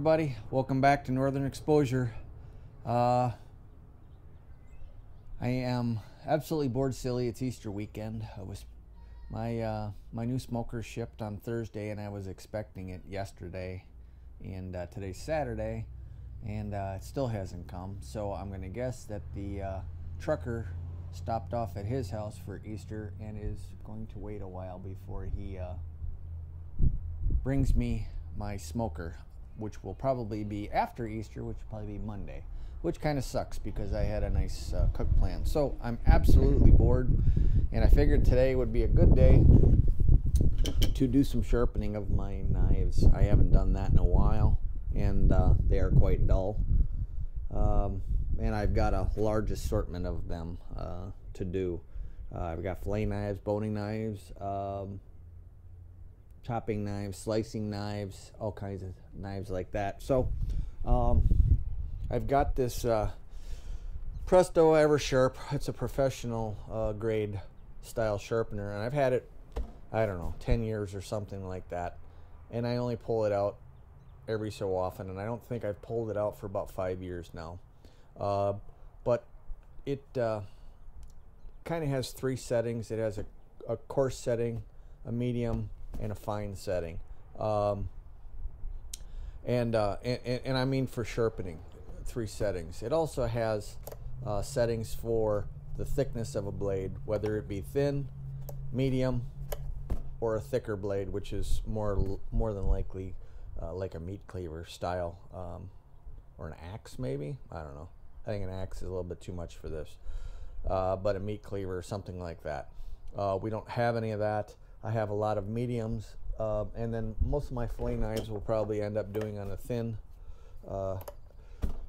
Everybody, welcome back to Northern Exposure. Uh, I am absolutely bored silly. It's Easter weekend. I was my uh, my new smoker shipped on Thursday, and I was expecting it yesterday, and uh, today's Saturday, and uh, it still hasn't come. So I'm gonna guess that the uh, trucker stopped off at his house for Easter and is going to wait a while before he uh, brings me my smoker, which will probably be after Easter, which will probably be Monday, which kind of sucks because I had a nice uh, cook plan. So I'm absolutely bored, and I figured today would be a good day to do some sharpening of my knives. I haven't done that in a while, and uh, they are quite dull. Um, and I've got a large assortment of them uh, to do. Uh, I've got fillet knives, boning knives, um, chopping knives, slicing knives, all kinds of knives like that. So um, I've got this uh, Presto Eversharp. It's a professional uh, grade style sharpener, and I've had it, I don't know, 10 years or something like that. And I only pull it out every so often, and I don't think I've pulled it out for about five years now. Uh, but it uh, kind of has three settings. It has a, a coarse setting, a medium, and a fine setting. Um, and, uh, and, and I mean for sharpening, three settings. It also has uh, settings for the thickness of a blade, whether it be thin, medium, or a thicker blade, which is more more than likely uh, like a meat cleaver style, um, or an axe maybe. I don't know. I think an axe is a little bit too much for this, uh, but a meat cleaver something like that. Uh, we don't have any of that. I have a lot of mediums, uh, and then most of my fillet knives will probably end up doing on a thin. Uh,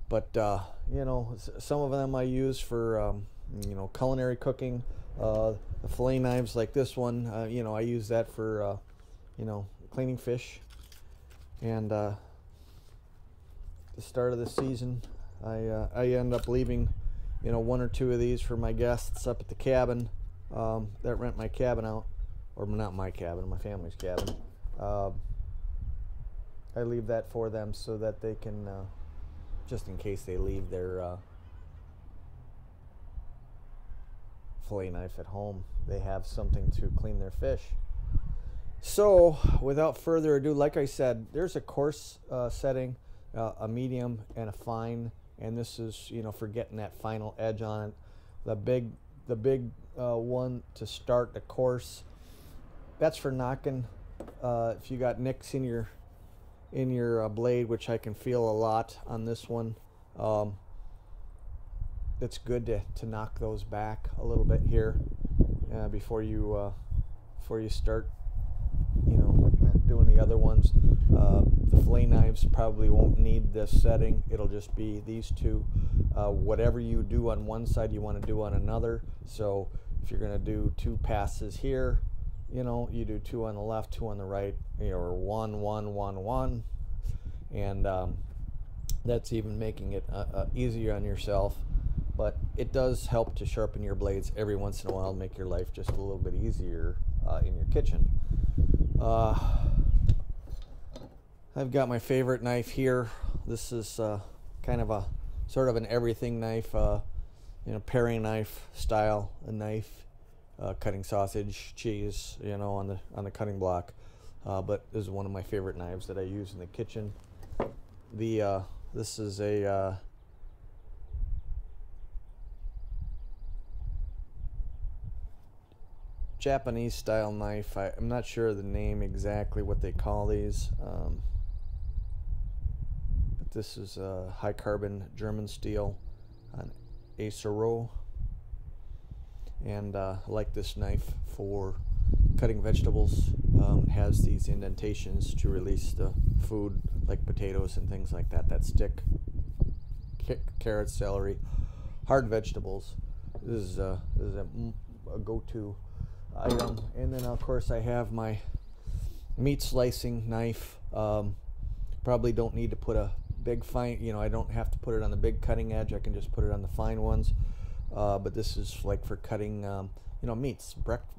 but uh, you know, some of them I use for um, you know culinary cooking. Uh, the fillet knives like this one, uh, you know, I use that for uh, you know cleaning fish. And the start of the season, I I end up leaving you know one or two of these for my guests up at the cabin um, that rent my cabin out or not my cabin, my family's cabin. Uh, I leave that for them so that they can, uh, just in case they leave their uh, fillet knife at home, they have something to clean their fish. So, without further ado, like I said, there's a coarse uh, setting, uh, a medium, and a fine, and this is you know for getting that final edge on it. The big, the big uh, one to start the coarse that's for knocking. Uh, if you got nicks in your in your uh, blade, which I can feel a lot on this one, um, it's good to, to knock those back a little bit here uh, before you uh, before you start, you know, doing the other ones. Uh, the fillet knives probably won't need this setting. It'll just be these two. Uh, whatever you do on one side, you want to do on another. So if you're going to do two passes here, you know, you do two on the left, two on the right, or one, one, one, one, and um, that's even making it uh, uh, easier on yourself. But it does help to sharpen your blades every once in a while, make your life just a little bit easier uh, in your kitchen. Uh, I've got my favorite knife here. This is uh, kind of a sort of an everything knife, uh, you know, paring knife style a knife uh, cutting sausage, cheese, you know, on the on the cutting block. Uh, but this is one of my favorite knives that I use in the kitchen. The uh, this is a uh, Japanese style knife. I, am not sure the name exactly what they call these. Um, but this is a high carbon German steel, an Acero and uh, I like this knife for cutting vegetables. Um, has these indentations to release the food like potatoes and things like that that stick. carrots, celery, hard vegetables. This is, uh, this is a, a go-to item. And then of course I have my meat slicing knife. Um, probably don't need to put a big fine, you know, I don't have to put it on the big cutting edge. I can just put it on the fine ones. Uh, but this is like for cutting, um, you know, meats,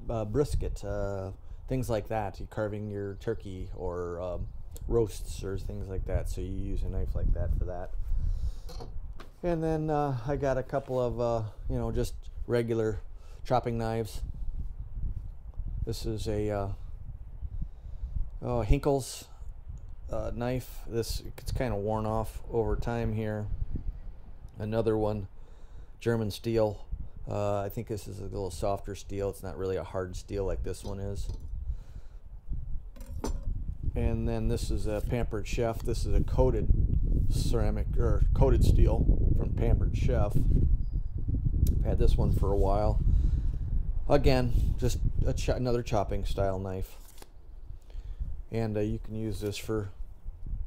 uh, brisket, uh, things like that. You're carving your turkey or um, roasts or things like that. So you use a knife like that for that. And then uh, I got a couple of, uh, you know, just regular chopping knives. This is a uh, oh, Henckels knife. This it's kind of worn off over time here. Another one, German steel. Uh, I think this is a little softer steel. It's not really a hard steel like this one is. And then this is a Pampered Chef. This is a coated ceramic or coated steel from Pampered Chef. I've had this one for a while. Again, just ch another chopping style knife. And uh, you can use this for,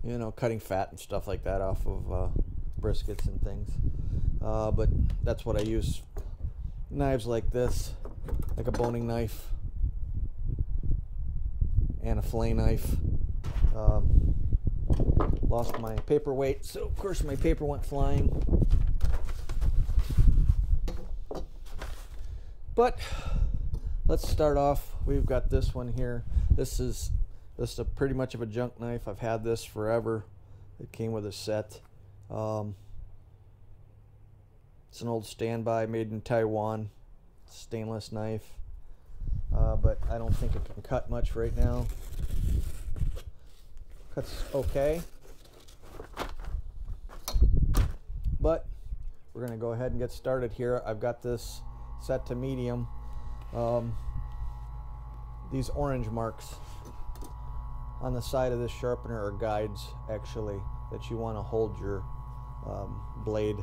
you know, cutting fat and stuff like that off of uh, briskets and things. Uh, but that's what I use. Knives like this, like a boning knife and a fillet knife. Um, lost my paperweight, so of course my paper went flying. But let's start off. We've got this one here. This is this is a pretty much of a junk knife. I've had this forever. It came with a set. Um, it's an old standby made in Taiwan, stainless knife. Uh, but I don't think it can cut much right now. Cuts okay. But we're going to go ahead and get started here. I've got this set to medium. Um, these orange marks on the side of this sharpener are guides actually that you want to hold your um, blade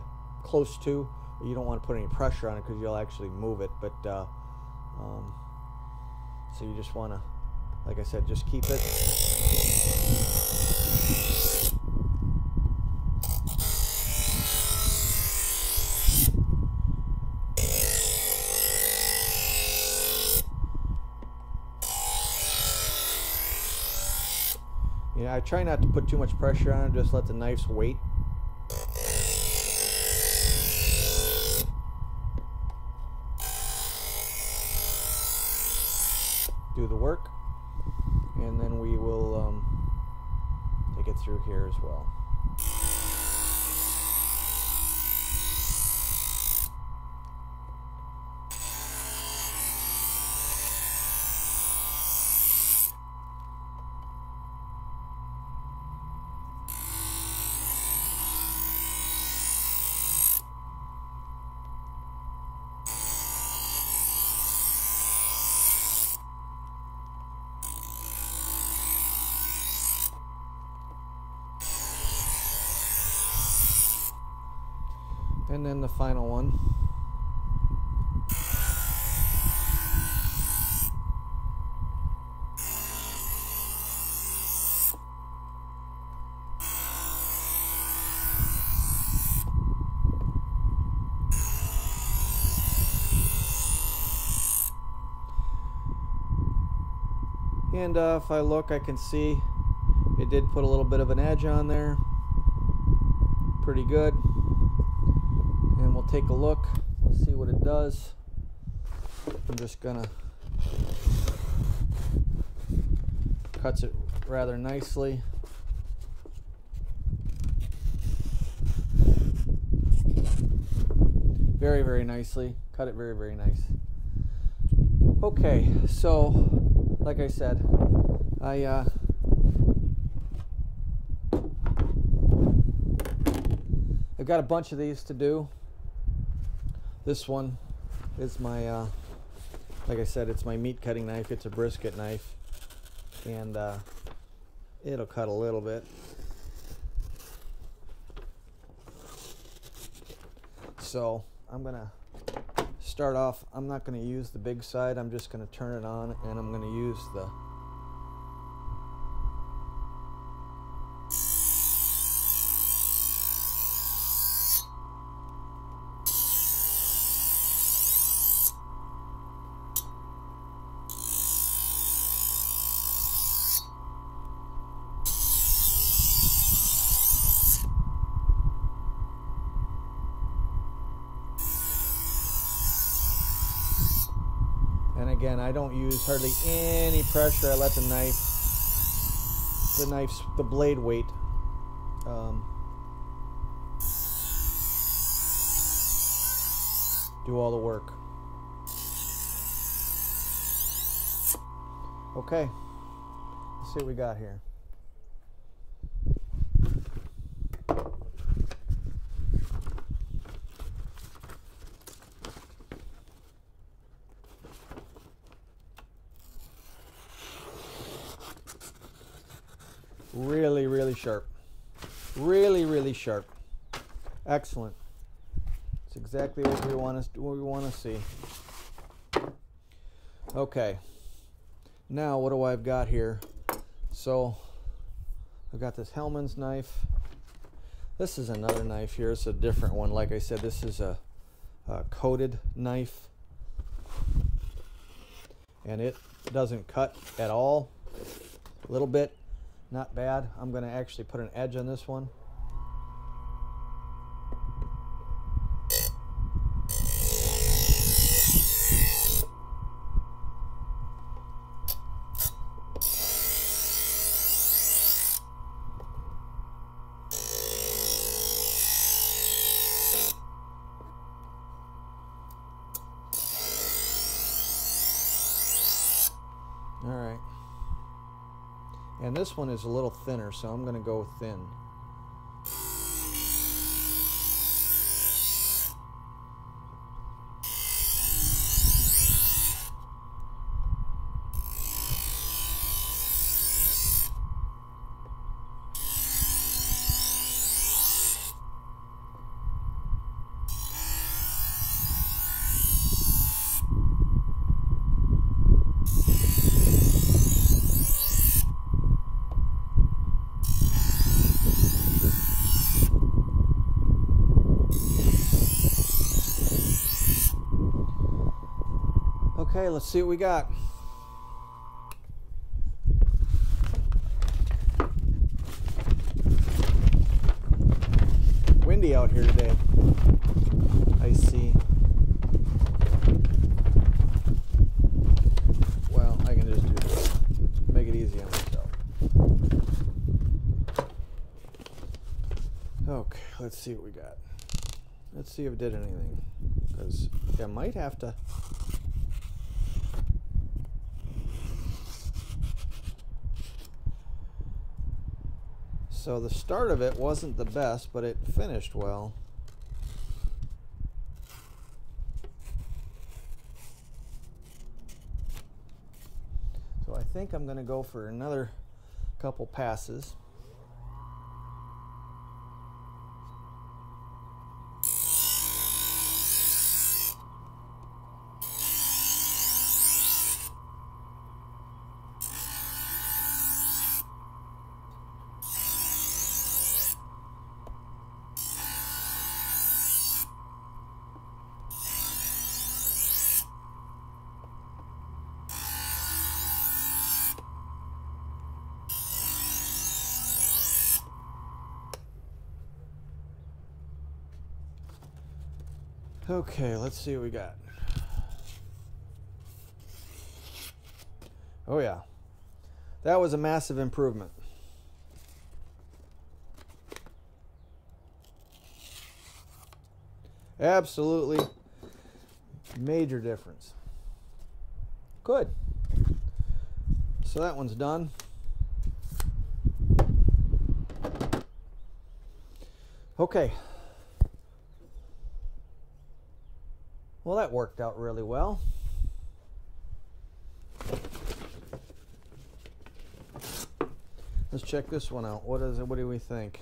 close to. You don't want to put any pressure on it because you'll actually move it. But uh, um, so you just want to, like I said, just keep it. Yeah, I try not to put too much pressure on it, just let the knives wait. It through here as well. And then the final one. And uh, if I look, I can see it did put a little bit of an edge on there. Pretty good take a look. We'll see what it does. I'm just gonna cuts it rather nicely. Very, very nicely. Cut it very, very nice. Okay, so like I said, I uh, I've got a bunch of these to do. This one is my, uh, like I said, it's my meat cutting knife. It's a brisket knife. And uh, it'll cut a little bit. So I'm going to start off. I'm not going to use the big side. I'm just going to turn it on and I'm going to use the again, I don't use hardly any pressure. I let the knife the knife's the blade weight. Um, do all the work. Okay, let's see what we got here. Really, really sharp. Really, really sharp. Excellent. It's exactly what we want to what we want to see. Okay. Now what do I've got here? So I've got this Hellmann's knife. This is another knife here. It's a different one. Like I said, this is a, a coated knife. And it doesn't cut at all. A little bit not bad. I'm going to actually put an edge on this one. This one is a little thinner, so I'm going to go thin. Let's see what we got. Windy out here today. I see. Well, I can just do this. Make it easy on myself. Okay, let's see what we got. Let's see if it did anything. Because I might have to So the start of it wasn't the best, but it finished well. So I think I'm going to go for another couple passes. Okay, let's see what we got. Oh, yeah. That was a massive improvement. Absolutely major difference. Good. So that one's done. Okay. Well, that worked out really well. Let's check this one out. What is it? What do we think?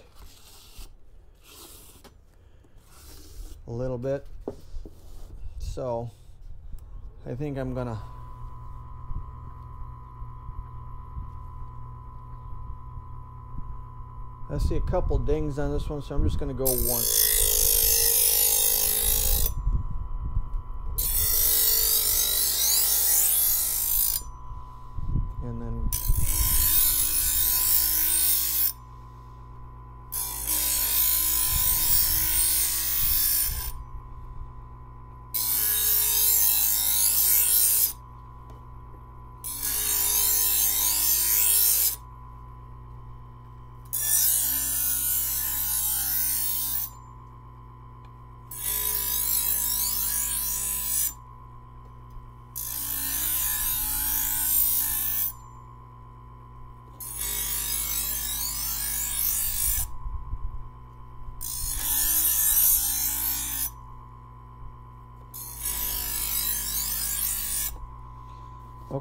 A little bit. So, I think I'm gonna I see a couple dings on this one, so I'm just gonna go once. And then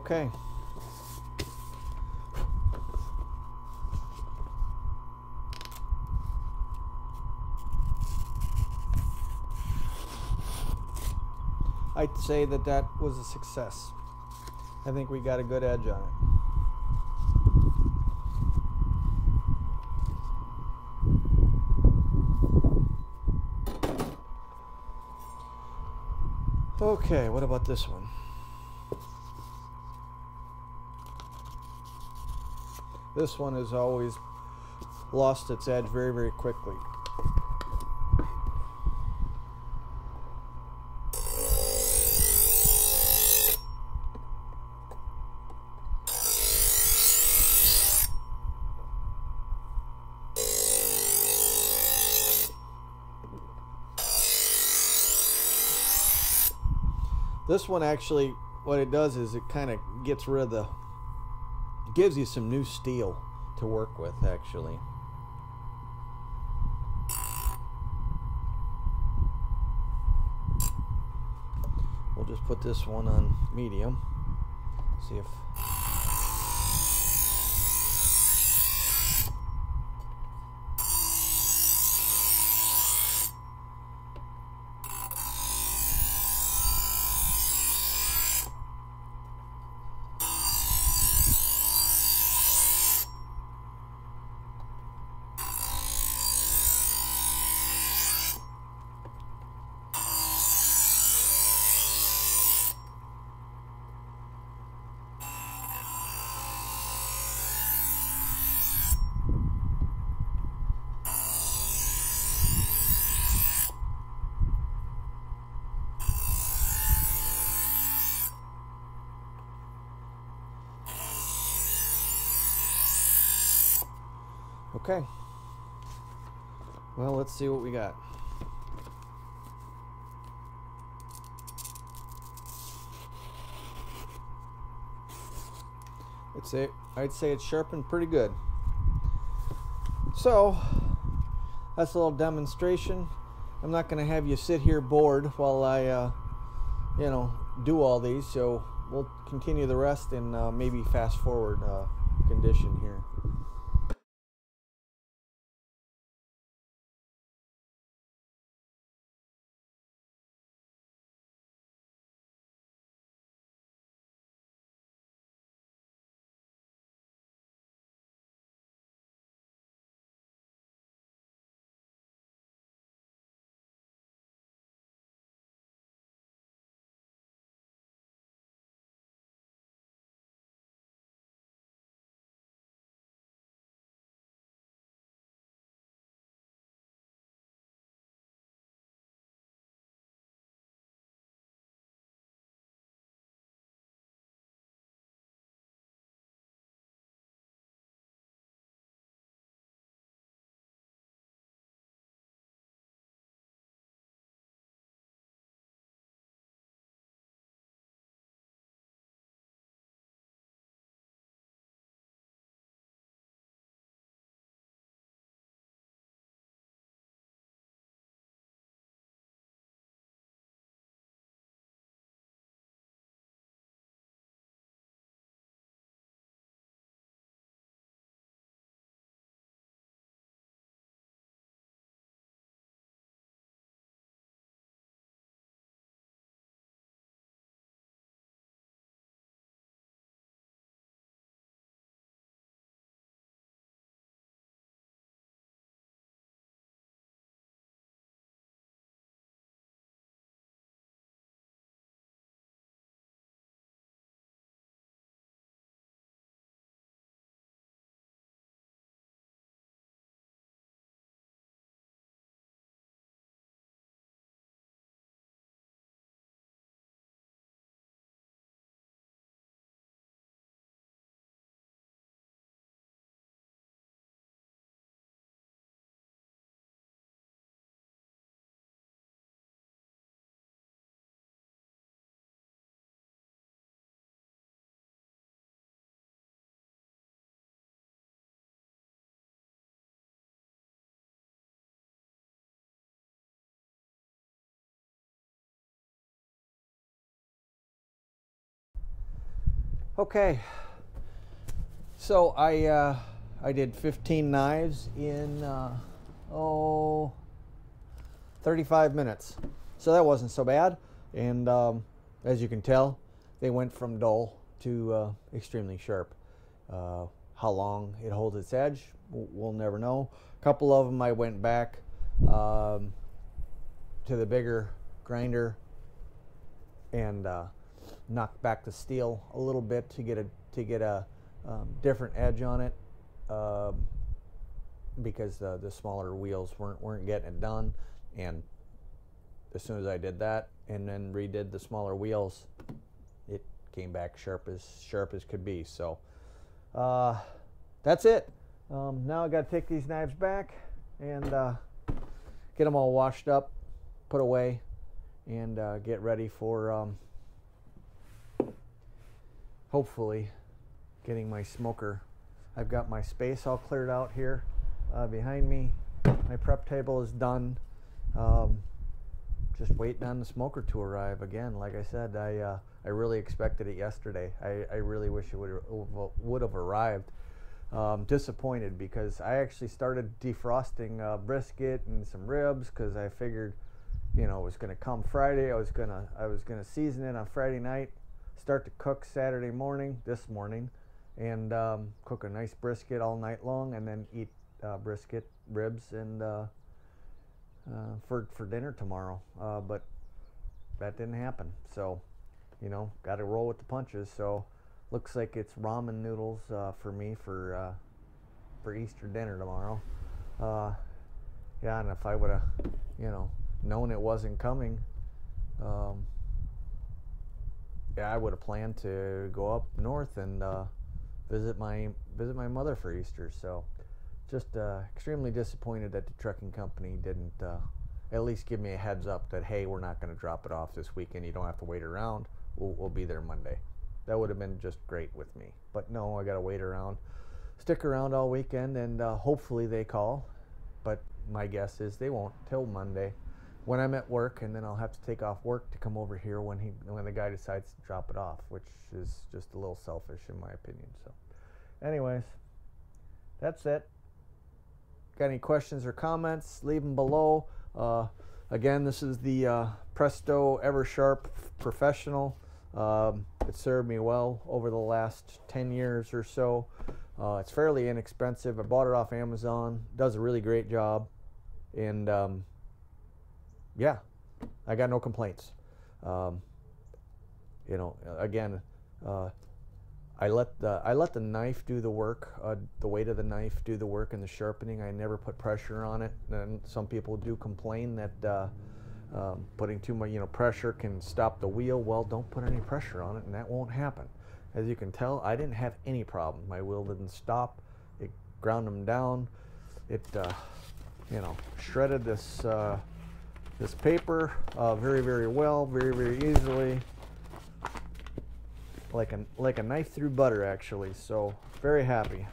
Okay. I'd say that that was a success. I think we got a good edge on it. Okay, what about this one? This one has always lost its edge very, very quickly. This one actually, what it does is it kind of gets rid of the, gives you some new steel to work with actually. We'll just put this one on medium. See if Okay. Well, let's see what we got. I'd say I'd say it's sharpened pretty good. So that's a little demonstration. I'm not going to have you sit here bored while I, uh, you know, do all these. So we'll continue the rest in uh, maybe fast forward uh, condition here. Okay. So I uh, I did 15 knives in uh, oh 35 minutes. So that wasn't so bad. And um, as you can tell, they went from dull to uh, extremely sharp. Uh, how long it holds its edge, we'll never know. A couple of them I went back um, to the bigger grinder and uh, knocked back the steel a little bit to get a to get a um, different edge on it um, because the, the smaller wheels weren't weren't getting it done. And as soon as I did that and then redid the smaller wheels it came back sharp as sharp as could be. So uh, that's it. Um, now I got to take these knives back and uh, get them all washed up put away and uh, get ready for um, hopefully getting my smoker. I've got my space all cleared out here uh, behind me. My prep table is done. Um, just waiting on the smoker to arrive again. Like I said, I uh, I really expected it yesterday. I, I really wish it would would have arrived. Um, disappointed because I actually started defrosting uh, brisket and some ribs because I figured, you know, it was going to come Friday. I was gonna I was gonna season it on Friday night start to cook Saturday morning, this morning, and um, cook a nice brisket all night long, and then eat uh, brisket, ribs, and uh, uh, for for dinner tomorrow. Uh, but that didn't happen. So, you know, got to roll with the punches. So, looks like it's ramen noodles uh, for me for uh, for Easter dinner tomorrow. yeah, and if I would have, you know, known it wasn't coming. Um, yeah, I would have planned to go up north and uh, visit my visit my mother for Easter. So, just uh, extremely disappointed that the trucking company didn't uh, at least give me a heads up that hey, we're not going to drop it off this weekend. You don't have to wait around. We'll, we'll be there Monday. That would have been just great with me. But no, I got to wait around, stick around all weekend, and uh, hopefully they call. But my guess is they won't till Monday when I'm at work, and then I'll have to take off work to come over here when he when the guy decides to drop it off, which is just a little selfish in my opinion. So, anyways, that's it. Got any questions or comments? Leave them below. Uh, again, this is the uh, Presto Eversharp Professional. Um, it served me well over the last 10 years or so. Uh, it's fairly inexpensive. I bought it off Amazon. Does a really great job, and um, yeah, I got no complaints. Um, you know, again, uh, I let the I let the knife do the work, uh, the weight of the knife do the work in the sharpening. I never put pressure on it. And some people do complain that uh, um, putting too much, you know, pressure can stop the wheel. Well, don't put any pressure on it, and that won't happen. As you can tell, I didn't have any problem. My wheel didn't stop. It ground them down. It, uh, you know, shredded this uh, this paper uh, very, very well, very, very easily. Like a, like a knife through butter, actually. So, very happy.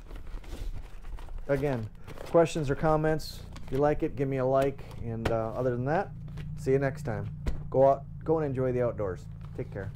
Again, questions or comments, if you like it, give me a like. And uh, other than that, see you next time. Go out, go and enjoy the outdoors. Take care.